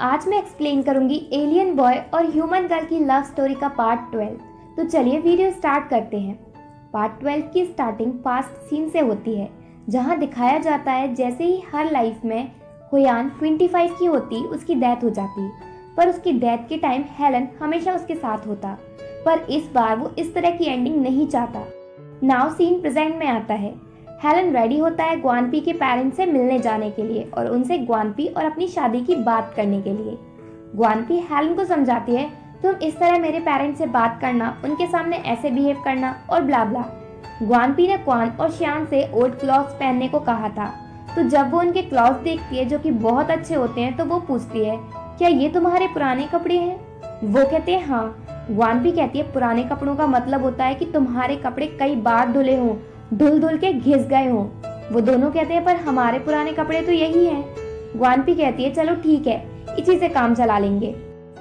आज मैं एक्सप्लेन करूँगी एलियन बॉय और ह्यूमन गर्ल की लव स्टोरी का पार्ट ट्वेल्व तो चलिए वीडियो स्टार्ट करते हैं. पार्ट ट्वेल्व की स्टार्टिंग पास्ट सीन से होती है, जहाँ दिखाया जाता है जैसे ही हर लाइफ में हुयान 25 की होती, उसकी डेथ हो जाती. पर उसकी डेथ के टाइम हेलन हमेशा उसके साथ होता. पर इस बार वो इस तरह की एंडिंग नहीं चाहता. नाउ सीन प्रेजेंट में आता है. हेलन रेडी होता है ग्वानपी के पेरेंट्स से मिलने जाने के लिए और उनसे ग्वानपी और अपनी शादी की बात करने के लिए। ग्वानपी हेलन को समझाती है, तुम इस तरह मेरे पेरेंट्स से बात करना, उनके सामने ऐसे बिहेव करना और ब्ला ब्ला। ग्वानपी ने क्वान और श्यान से ओल्ड क्लॉथ्स पहनने को कहा था। तो जब वो उनके क्लॉथ्स देखती है, जो कि बहुत अच्छे होते हैं तो वो पूछती है, क्या ये तुम्हारे पुराने कपड़े हैं? वो कहते हैं हाँ। ग्वानपी कहती है, पुराने कपड़ों का मतलब होता है कि तुम्हारे कपड़े कई बार धुले हों धुल धुल के घिस गए हो। वो दोनों कहते हैं, पर हमारे पुराने कपड़े तो यही हैं। ग्वानपी कहती है, चलो ठीक है, इसी से काम चला लेंगे।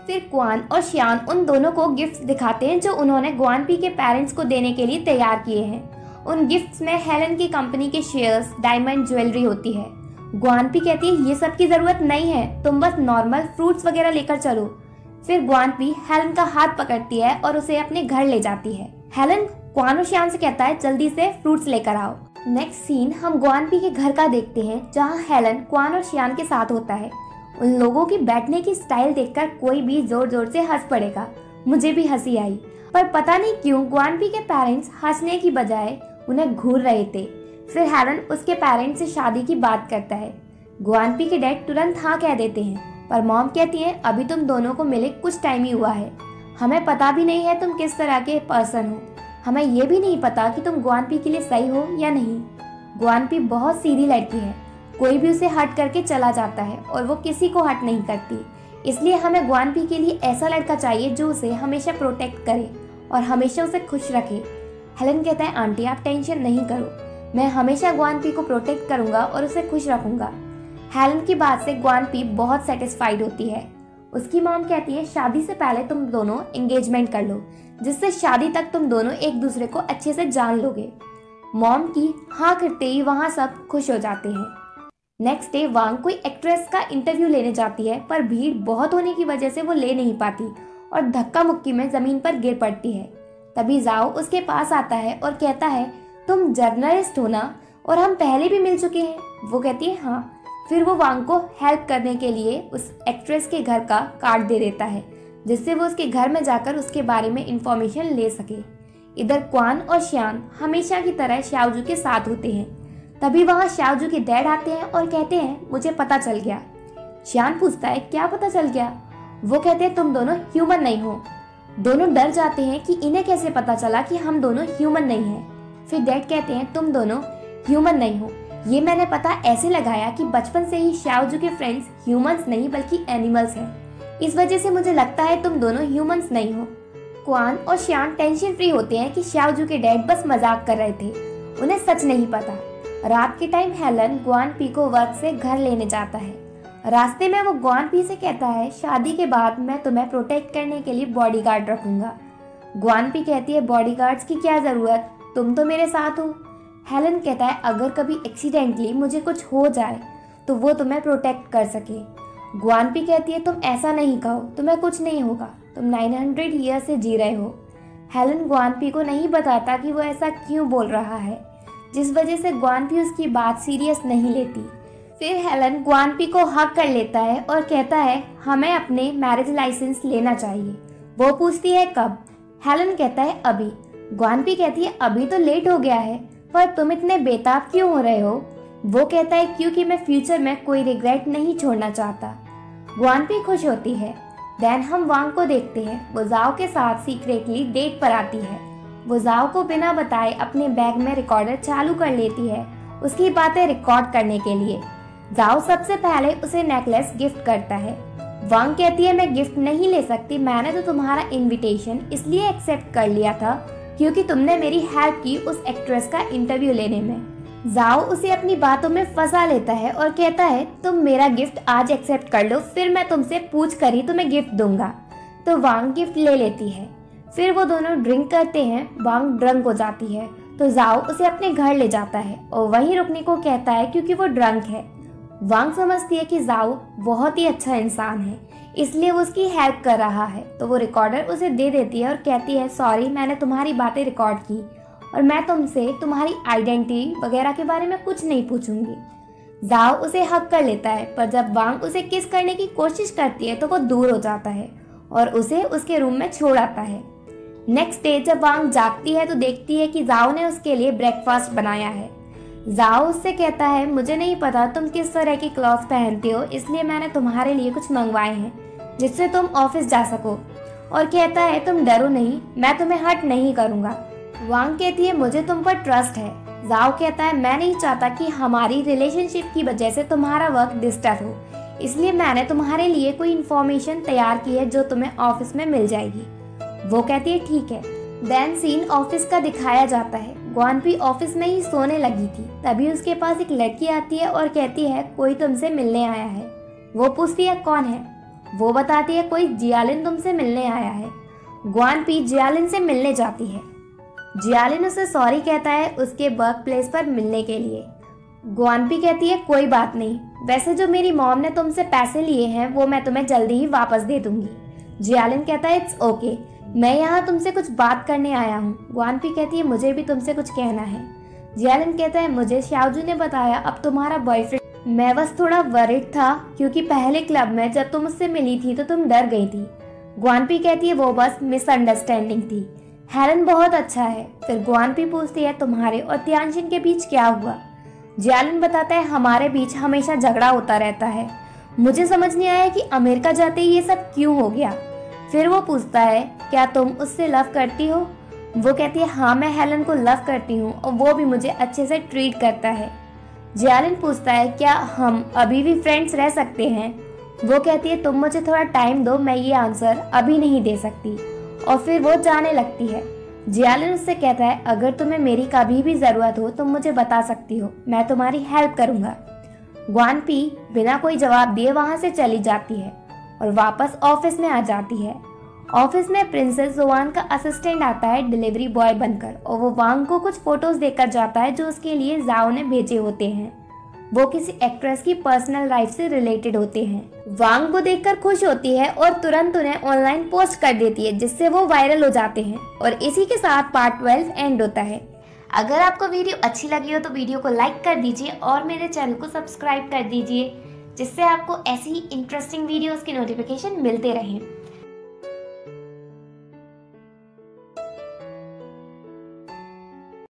फिर क्वान और श्यान उन दोनों को गिफ्ट दिखाते हैं, जो उन्होंने ग्वानपी के पेरेंट्स को देने के लिए तैयार किए हैं। उन गिफ्ट्स में हेलन की कंपनी के शेयर्स, डायमंड ज्वेलरी होती है। ग्वानपी कहती है, ये सब की ज़रूरत नहीं है, तुम बस नॉर्मल फ्रूट्स वगैरह लेकर चलो। फिर ग्वानपी हेलन का हाथ पकड़ती है और उसे अपने घर ले जाती है। हेलन क्वान श्याम से कहता है, जल्दी से फ्रूट्स लेकर आओ। नेक्स्ट सीन हम ग्वानपी के घर का देखते हैं, जहाँ हेलन क्वान और श्यान के साथ होता है। उन लोगों की बैठने की स्टाइल देखकर कोई भी ज़ोर ज़ोर से हंस पड़ेगा। मुझे भी हँसी आई। पर पता नहीं क्यों, ग्वानपी के पेरेंट्स हंसने की बजाय उन्हें घूर रहे थे। फिर हेलन उसके पेरेंट्स से शादी की बात करता है। ग्वानपी के डैड तुरंत हाँ कह देते हैं, पर मॉम कहती है, अभी तुम दोनों को मिले कुछ टाइम ही हुआ है। हमें पता भी नहीं है तुम किस तरह के पर्सन हो। हमें ये भी नहीं पता कि तुम ग्वानपी के लिए सही हो या नहीं। ग्वानपी बहुत सीधी लड़की है। कोई भी उसे हट करके चला जाता है और वो किसी को हट नहीं करती। इसलिए हमें ग्वानपी के लिए ऐसा लड़का चाहिए जो उसे हमेशा प्रोटेक्ट करे और हमेशा उसे खुश रखे। हेलन कहता है, आंटी, आप टेंशन नहीं करो। मैं हमेशा ग्वानपी को प्रोटेक्ट करूँगा और उसे खुश रखूँगा। हेलन की बात से ग्वानपी बहुत सेटिस्फाइड होती है। उसकी मॉम कहती है, शादी से पहले तुम दोनों एंगेजमेंट कर लो, जिससे शादी तक तुम दोनों एक दूसरे को अच्छे से जान लोगे। मॉम की हाँ करते ही वहाँ सब खुश हो जाते हैं। नेक्स्ट डे वांग कोई एक्ट्रेस का इंटरव्यू लेने जाती है, पर भीड़ बहुत होने की वजह से वो ले नहीं पाती और धक्का मुक्की में ज़मीन पर गिर पड़ती है। तभी जाओ उसके पास आता है और कहता है, तुम जर्नलिस्ट हो ना, और हम पहले भी मिल चुके हैं? वो कहती है हाँ। फिर वो वांग को हेल्प करने के लिए उस एक्ट्रेस के घर का कार्ड दे देता है, जिससे वो उसके घर में जाकर उसके बारे में इंफॉर्मेशन ले सके। इधर क्वान और श्यान हमेशा की तरह श्यावजू के साथ होते हैं। तभी वहाँ श्यावजू के डैड आते हैं और कहते हैं, मुझे पता चल गया। श्यान पूछता है, क्या पता चल गया? वो कहते हैं, तुम दोनों ह्यूमन नहीं हो। दोनों डर जाते हैं कि इन्हें कैसे पता चला कि हम दोनों ह्यूमन नहीं हैं। फिर डैड कहते हैं, तुम दोनों ह्यूमन नहीं हो। ये मैंने पता ऐसे लगाया कि बचपन से ही श्यावजू के फ्रेंड्स ह्यूमंस नहीं, बल्कि एनिमल्स हैं। इस वजह से मुझे लगता है तुम दोनों ह्यूमंस नहीं हो। क्वान और श्यान टेंशन फ्री होते हैं कि श्यावजू के डैड बस मज़ाक कर रहे थे। उन्हें सच नहीं पता। रात के टाइम हेलन ग्वान पी को वर्क से घर लेने जाता है। रास्ते में वो ग्वान पी से कहता है, शादी के बाद मैं तुम्हें प्रोटेक्ट करने के लिए बॉडीगार्ड रखूँगा। ग्वान पी कहती है बॉडीगार्ड्स की क्या ज़रूरत? तुम तो मेरे साथ हो। हेलन कहता है, अगर कभी एक्सीडेंटली मुझे कुछ हो जाए तो वो तुम्हें प्रोटेक्ट कर सके। ग्वानपी कहती है, तुम ऐसा नहीं कहो, तुम्हें कुछ नहीं होगा। तुम 900 हंड्रेड ईयर से जी रहे हो। हेलन ग्वानपी को नहीं बताता कि वो ऐसा क्यों बोल रहा है। जिस वजह से ग्वानपी उसकी बात सीरियस नहीं लेती, फिर हेलन ग्वानपी को हक कर लेता है और कहता है, हमें अपने मैरिज लाइसेंस लेना चाहिए। वो पूछती है, कब? हेलन कहता है, अभी। ग्वानपी कहती है, अभी तो लेट हो गया है। पर तुम इतने बेताब क्यों हो रहे हो? वो कहता है, क्योंकि मैं फ्यूचर में कोई रिग्रेट नहीं छोड़ना चाहता। गुआन भी खुश होती है। देन हम वांग को देखते हैं। वो जाओ के साथ सीक्रेटली डेट पर आती है। वो जाओ को बिना बताए अपने बैग में रिकॉर्डर चालू कर लेती है। उसकी बातें रिकॉर्ड करने के लिए। जाओ सबसे पहले उसे नेकलेस गिफ्ट करता है। वांग कहती है, मैं गिफ्ट नहीं ले सकती। मैंने तो तुम्हारा इनविटेशन इसलिए एक्सेप्ट कर लिया था। क्योंकि तुमने मेरी हेल्प की उस एक्ट्रेस का इंटरव्यू लेने में। जाओ, उसे अपनी बातों में फंसा लेता है और कहता है, तुम मेरा गिफ्ट आज एक्सेप्ट कर लो, फिर मैं तुमसे पूछ कर ही तुम्हें गिफ्ट दूँगा। तो वांग गिफ्ट ले लेती है। फिर वो दोनों ड्रिंक करते हैं, वांग ड्रंक हो जाती है। तो जाओ, उसे अपने घर ले जाता है और वहीं रुकने को कहता है क्योंकि वो ड्रंक है। वांग समझती है कि जाओ, बहुत ही अच्छा इंसान है, इसलिए वो उसकी हेल्प कर रहा है। तो वो रिकॉर्डर उसे दे देती है और कहती है सॉरी मैंने तुम्हारी बातें रिकॉर्ड की और मैं तुमसे तुम्हारी आइडेंटिटी वगैरह के बारे में कुछ नहीं पूछूँगी। जाओ, उसे हक कर लेता है, पर जब वांग उसे किस करने की कोशिश करती है तो वो दूर हो जाता है और उसे उसके रूम में छोड़ आता है। नेक्स्ट डे जब वांग जागती है तो देखती है कि जाओ ने उसके लिए ब्रेकफास्ट बनाया है। जाओ उससे कहता है, मुझे नहीं पता तुम किस तरह की क्लॉथ पहनते हो, इसलिए मैंने तुम्हारे लिए कुछ मंगवाए हैं, जिससे तुम ऑफ़िस जा सको। और कहता है, तुम डरो नहीं, मैं तुम्हें हर्ट नहीं करूँगा। वांग कहती है, मुझे तुम पर ट्रस्ट है। जाओ कहता है, मैं नहीं चाहता कि हमारी रिलेशनशिप की वजह से तुम्हारा वर्क डिस्टर्ब हो, इसलिए मैंने तुम्हारे लिए कोई इन्फॉर्मेशन तैयार की है जो तुम्हें ऑफ़िस में मिल जाएगी। वो कहती है, ठीक है। देन सीन ऑफ़िस का दिखाया जाता है। ग्वानपी ऑफ़िस में ही सोने लगी थी। तभी उसके पास एक लड़की आती है और कहती है, कोई तुमसे मिलने आया है। वो पूछती है, कौन है? वो बताती है, कोई जियालिन तुमसे मिलने आया है। ग्वानपी जियालिन से मिलने जाती है। जियालिन उसे सॉरी कहता है उसके वर्क प्लेस पर मिलने के लिए। ग्वानपी कहती है, कोई बात नहीं। वैसे जो मेरी मॉम ने तुमसे पैसे लिए हैं, वो मैं तुम्हें जल्दी ही वापस दे दूँगी। जियालिन कहता है इट्स ओके okay. मैं यहाँ तुमसे कुछ बात करने आया हूँ। ग्वानपी कहती है, मुझे भी तुमसे कुछ कहना है। जियालिन कहता है, मुझे श्याजू ने बताया, अब तुम्हारा बॉयफ्रेंड मैं बस थोड़ा वरिड था, क्योंकि पहले क्लब में जब तुम उससे मिली थी तो तुम डर गई थी। ग्वानपी कहती है, वो बस मिसअंडरस्टैंडिंग थी। हेलन बहुत अच्छा है। फिर ग्वानपी पूछती है, तुम्हारे और त्यानशिन के बीच क्या हुआ? जियालिन बताता है, हमारे बीच हमेशा झगड़ा होता रहता है। मुझे समझ नहीं आया कि अमेरिका जाते ही ये सब क्यों हो गया। फिर वो पूछता है, क्या तुम उससे लव करती हो? वो कहती है हाँ मैं हेलन को लव करती हूँ और वो भी मुझे अच्छे से ट्रीट करता है। जियालिन पूछता है, क्या हम अभी भी फ्रेंड्स रह सकते हैं? वो कहती है, तुम मुझे थोड़ा टाइम दो, मैं ये आंसर अभी नहीं दे सकती। और फिर वो जाने लगती है। जियालिन उससे कहता है, अगर तुम्हें मेरी कभी भी ज़रूरत हो, तुम मुझे बता सकती हो, मैं तुम्हारी हेल्प करूँगा। ग्वान पी बिना कोई जवाब दिए वहाँ से चली जाती है। और वापस ऑफ़िस में आ जाती है। ऑफ़िस में प्रिंसेस जोवान का असिस्टेंट आता है डिलीवरी बॉय बनकर और वो वांग को कुछ फ़ोटोज़ देकर जाता है जो उसके लिए जाओ ने भेजे होते हैं। वो किसी एक्ट्रेस की पर्सनल लाइफ से रिलेटेड होते हैं। वांग को देखकर खुश होती है और तुरंत उन्हें ऑनलाइन पोस्ट कर देती है, जिससे वो वायरल हो जाते हैं और इसी के साथ पार्ट ट्वेल्व एंड होता है। अगर आपको वीडियो अच्छी लगी हो तो वीडियो को लाइक कर दीजिए और मेरे चैनल को सब्सक्राइब कर दीजिए। जिससे आपको ऐसी ही इंटरेस्टिंग वीडियोस की नोटिफिकेशन मिलते रहें।